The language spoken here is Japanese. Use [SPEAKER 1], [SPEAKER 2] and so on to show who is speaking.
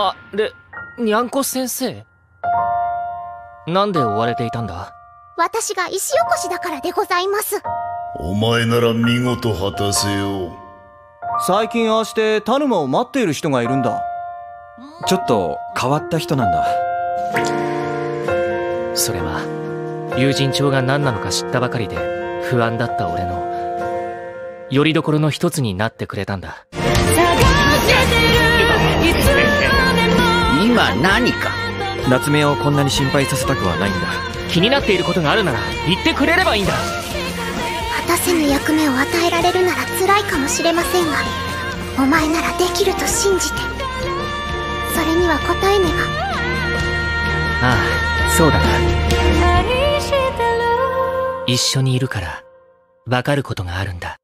[SPEAKER 1] あれにゃんこ先生？なんで追われていたんだ？
[SPEAKER 2] 私が石起こしだからでございます。
[SPEAKER 3] お前なら見事果たせよ。う
[SPEAKER 4] 最近ああして田沼を待っている人がいるんだ。
[SPEAKER 5] ちょっと変わった人なんだ。
[SPEAKER 1] それは友人帳が何なのか知ったばかりで不安だった俺の拠り所の一つになってくれたんだ
[SPEAKER 6] 今何か？
[SPEAKER 5] 夏目をこんなに心配させたくはないんだ。
[SPEAKER 1] 気になっていることがあるなら言ってくれればいいんだ。
[SPEAKER 2] 果たせぬ役目を与えられるなら辛いかもしれませんがお前ならできると信じて。それには答えねば。
[SPEAKER 1] ああそうだな。一緒にいるから分かることがあるんだ